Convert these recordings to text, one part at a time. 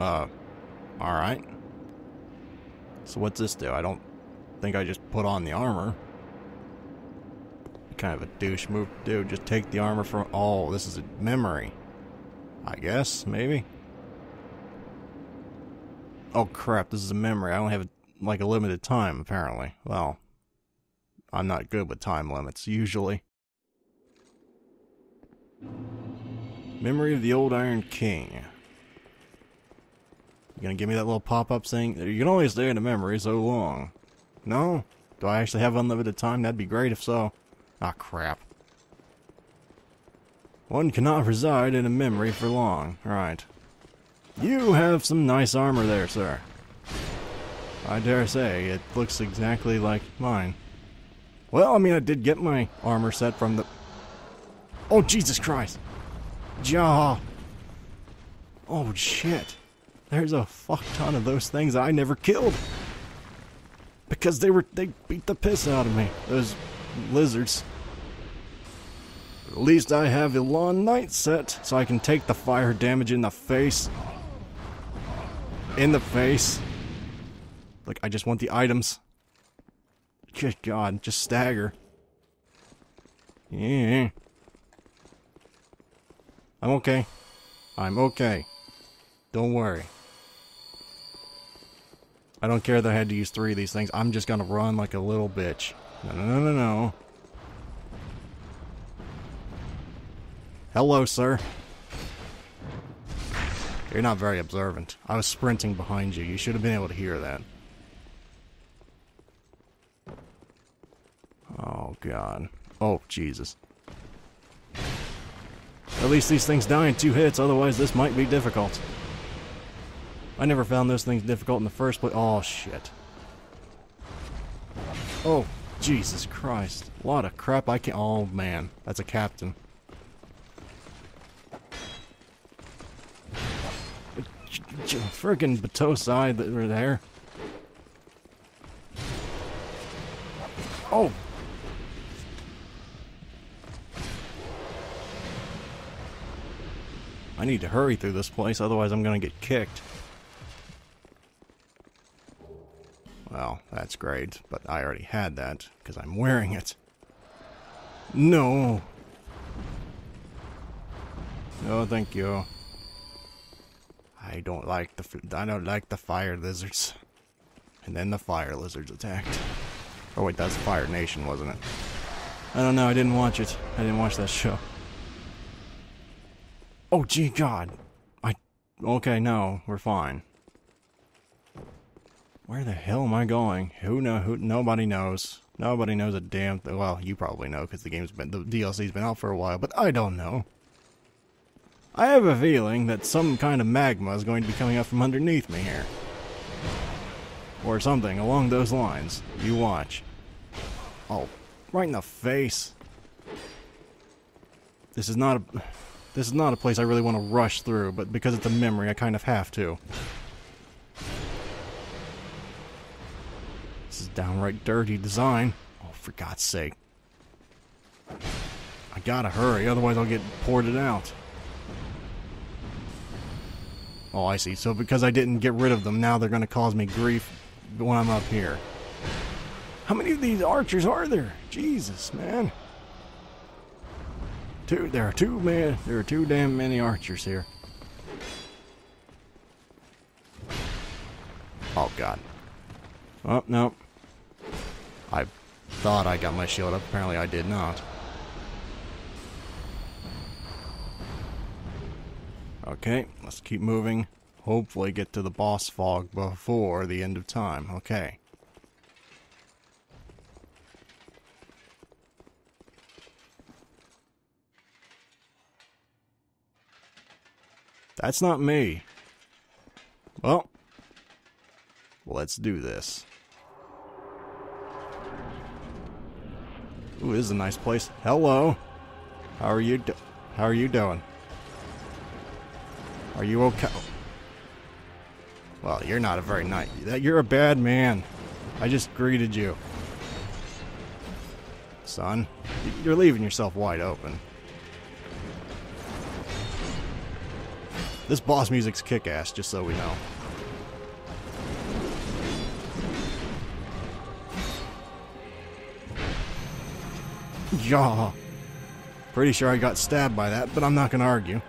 Uh, alright. So what's this do? I don't think I just put on the armor. Kind of a douche move to do. Just take the armor from... Oh, this is a memory. I guess, maybe? Oh crap, this is a memory. I don't have, like, a limited time, apparently. Well, I'm not good with time limits, usually. Memory of the Old Iron King. You gonna give me that little pop-up saying, you can only stay in a memory so long. No? Do I actually have unlimited time? That'd be great if so. Ah, crap. One cannot reside in a memory for long. Right. You have some nice armor there, sir. I dare say, it looks exactly like mine. Well, I mean, I did get my armor set from the... Oh, Jesus Christ! Jaw! Oh, shit. There's a fuck ton of those things I never killed. Because they were... they beat the piss out of me. Those lizards. At least I have Alonne Knight set, so I can take the fire damage in the face. In the face. Like, I just want the items. Good God, just stagger. Yeah. I'm okay. I'm okay. Don't worry. I don't care that I had to use three of these things. I'm just gonna run like a little bitch. No, no, no, no, no. Hello, sir. You're not very observant. I was sprinting behind you. You should have been able to hear that. Oh, God. Oh, Jesus. At least these things die in two hits, otherwise this might be difficult. I never found those things difficult in the first place. Oh, shit. Oh, Jesus Christ. A lot of crap I can't... Oh, man. That's a captain. Friggin' Batosai that were there. Oh! I need to hurry through this place, otherwise I'm gonna get kicked. Well, that's great, but I already had that, because I'm wearing it. No! No, thank you. I don't like the I don't like the fire lizards. And then the fire lizards attacked. Oh wait, that's Fire Nation, wasn't it? I don't know. I didn't watch it. I didn't watch that show. Oh gee God! I okay. No, we're fine. Where the hell am I going? Who know? Who? Nobody knows. Nobody knows a damn. Th well, you probably know because the game's been the DLC's been out for a while, but I don't know. I have a feeling that some kind of magma is going to be coming up from underneath me here. Or something along those lines. You watch. Oh, right in the face. This is not a... This is not a place I really want to rush through, but because it's a memory, I kind of have to. This is downright dirty design. Oh, for God's sake. I gotta hurry, otherwise I'll get ported out. Oh, I see. So because I didn't get rid of them, now they're going to cause me grief when I'm up here. How many of these archers are there? Jesus, man. Two, there are two, man. There are too damn many archers here. Oh, God. Oh, no. I thought I got my shield up. Apparently I did not. Okay, let's keep moving. Hopefully get to the boss fog before the end of time. Okay. That's not me. Well, let's do this. Ooh, this is a nice place. Hello. How are you How are you doing? Are you okay? Well, you're not a very nice... You're a bad man. I just greeted you. Son, you're leaving yourself wide open. This boss music's kick-ass, just so we know. Yeah. Pretty sure I got stabbed by that, but I'm not going to argue.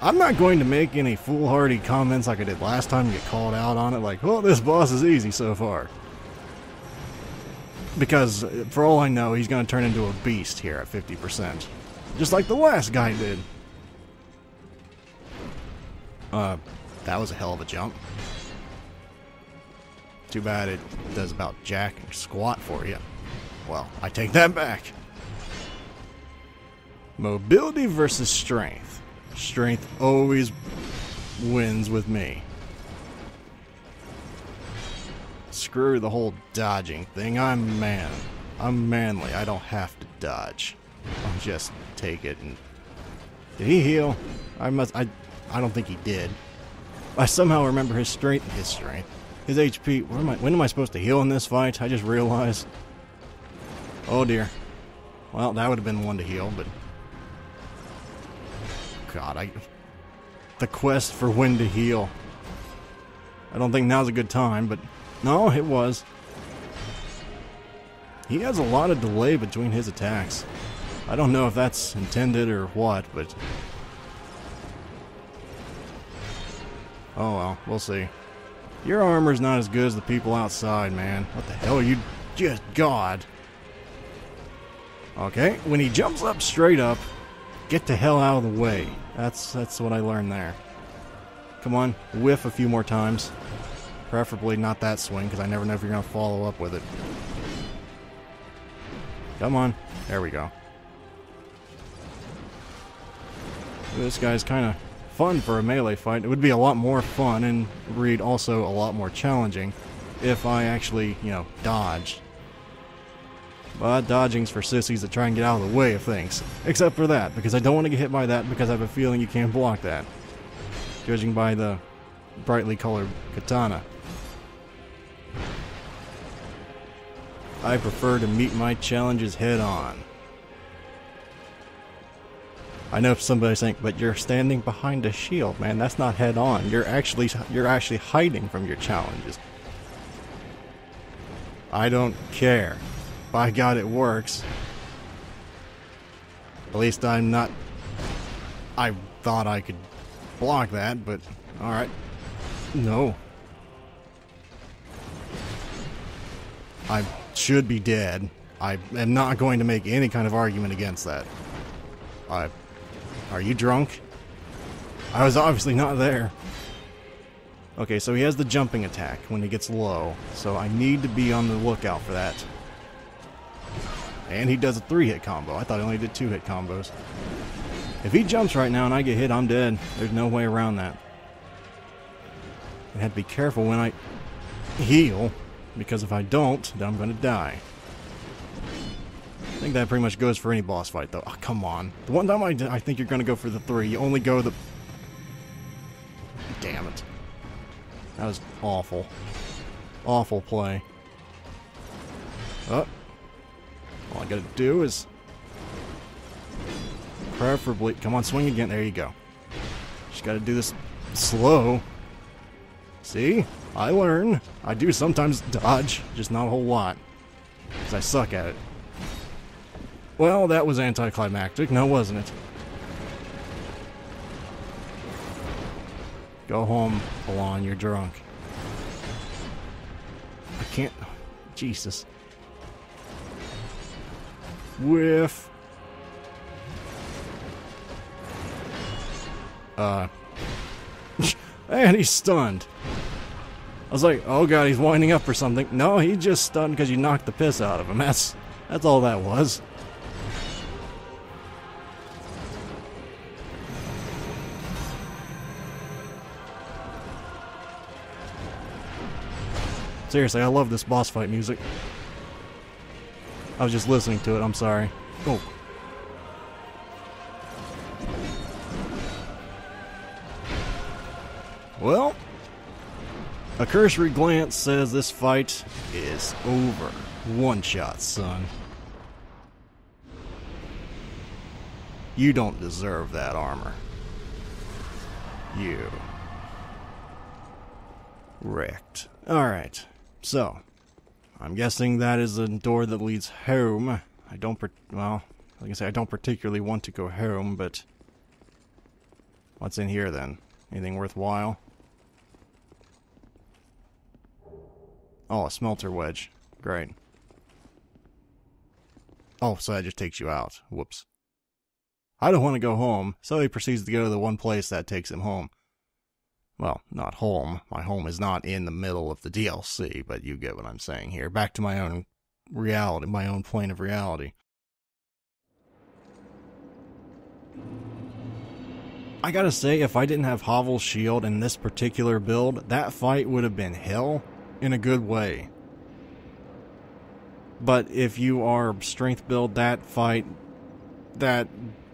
I'm not going to make any foolhardy comments like I did last time and get called out on it, like, well, this boss is easy so far. Because, for all I know, he's going to turn into a beast here at 50%. Just like the last guy did. Uh, that was a hell of a jump. Too bad it does about jack squat for you. Well, I take that back. Mobility versus strength. Strength always wins with me. Screw the whole dodging thing. I'm man. I'm manly. I don't have to dodge. I'll just take it and... Did he heal? I must... I... I don't think he did. I somehow remember his strength... His strength. His HP. Where am I? When am I supposed to heal in this fight? I just realized. Oh dear. Well, that would have been one to heal, but... God, I... The quest for when to heal. I don't think now's a good time, but... No, it was. He has a lot of delay between his attacks. I don't know if that's intended or what, but... Oh well, we'll see. Your armor's not as good as the people outside, man. What the hell are you... Just God. Okay, when he jumps up straight up, get the hell out of the way. That's that's what I learned there. Come on, whiff a few more times. Preferably not that swing, because I never know if you're going to follow up with it. Come on. There we go. This guy's kind of fun for a melee fight. It would be a lot more fun and read also a lot more challenging if I actually, you know, dodged. But dodging's for sissies that try and get out of the way of things. Except for that, because I don't want to get hit by that because I have a feeling you can't block that. Judging by the brightly colored katana. I prefer to meet my challenges head on. I know if somebody's saying, but you're standing behind a shield, man. That's not head on. You're actually you're actually hiding from your challenges. I don't care. By God, it works. At least I'm not. I thought I could block that, but all right. No. I should be dead. I am not going to make any kind of argument against that. I are you drunk? I was obviously not there. Okay, so he has the jumping attack when he gets low, so I need to be on the lookout for that. And he does a three-hit combo. I thought he only did two-hit combos. If he jumps right now and I get hit, I'm dead. There's no way around that. I have to be careful when I heal, because if I don't, then I'm going to die. I think that pretty much goes for any boss fight, though. Oh, come on. The one time I, I think you're going to go for the three, you only go the... Damn it. That was awful. Awful play. Oh. All I gotta do is... Preferably... Come on, swing again. There you go. Just gotta do this slow. See? I learn. I do sometimes dodge, just not a whole lot. Because I suck at it. Well, that was anticlimactic, no, wasn't it? Go home, Alonne, you're drunk. I can't... Jesus. Whiff. Uh... and he's stunned. I was like, oh god, he's winding up for something. No, he just stunned because you knocked the piss out of him. That's, that's all that was. Seriously, I love this boss fight music. I was just listening to it, I'm sorry. Oh. Well, a cursory glance says this fight is over. One shot, son. You don't deserve that armor. You. Wrecked. Alright, so. I'm guessing that is the door that leads home. I don't, well, like I say, I don't particularly want to go home, but... What's in here then? Anything worthwhile? Oh, a smelter wedge. Great. Oh, so that just takes you out. Whoops. I don't want to go home, so he proceeds to go to the one place that takes him home. Well, not home. My home is not in the middle of the DLC, but you get what I'm saying here. Back to my own reality, my own plane of reality. I gotta say, if I didn't have Havel's shield in this particular build, that fight would have been hell in a good way. But if you are strength build, that fight, that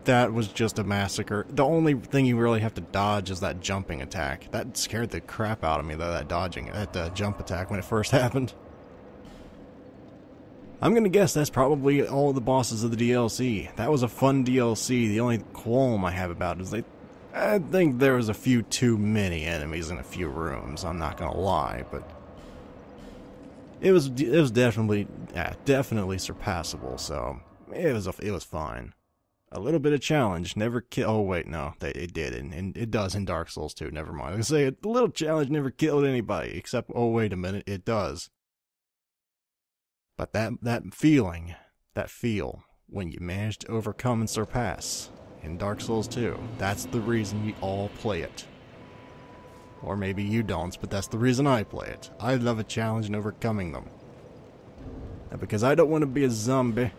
that was just a massacre. The only thing you really have to dodge is that jumping attack. That scared the crap out of me, though, that dodging, that uh, jump attack when it first happened. I'm gonna guess that's probably all the bosses of the DLC. That was a fun DLC. The only qualm I have about it is they I think there was a few too many enemies in a few rooms. I'm not gonna lie, but it was it was definitely yeah, definitely surpassable. So it was a, it was fine. A little bit of challenge never kill. Oh wait, no, they, it did, and, and it does in Dark Souls too. Never mind. I say a little challenge never killed anybody, except oh wait a minute, it does. But that that feeling, that feel when you manage to overcome and surpass, in Dark Souls 2. That's the reason we all play it. Or maybe you don't, but that's the reason I play it. I love a challenge and overcoming them. And because I don't want to be a zombie,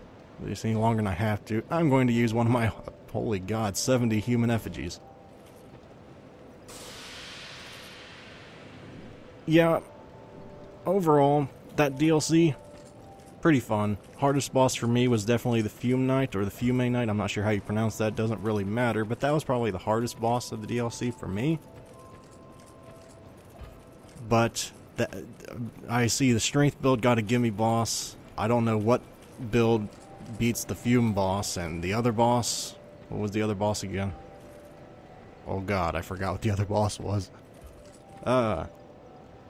least any longer than I have to, I'm going to use one of my, holy god, 70 human effigies. Yeah, overall, that DLC, pretty fun. Hardest boss for me was definitely the Fume Knight, or the Fume Knight, I'm not sure how you pronounce that, doesn't really matter, but that was probably the hardest boss of the DLC for me. But, that, I see the Strength build got a gimme boss. I don't know what build beats the Fume boss, and the other boss, what was the other boss again? Oh god, I forgot what the other boss was. Uh,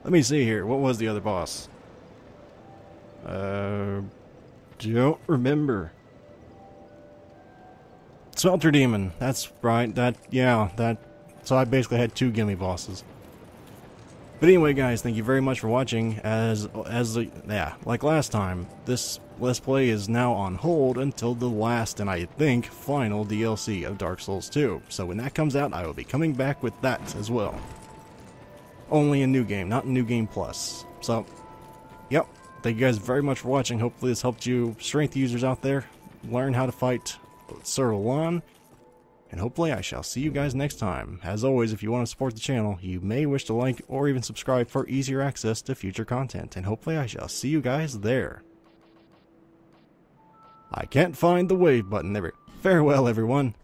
let me see here, what was the other boss? Uh, don't remember. Smelter Demon. That's right. That yeah. That. So I basically had two gimme bosses. But anyway, guys, thank you very much for watching. As as yeah, like last time, this let's play is now on hold until the last and I think final DLC of Dark Souls 2. So when that comes out, I will be coming back with that as well. Only a new game, not new game plus. So, yep. Thank you guys very much for watching. Hopefully this helped you strength users out there learn how to fight Sir Alonne. And hopefully I shall see you guys next time. As always, if you want to support the channel, you may wish to like or even subscribe for easier access to future content. And hopefully I shall see you guys there. I can't find the wave button. There. Farewell, everyone.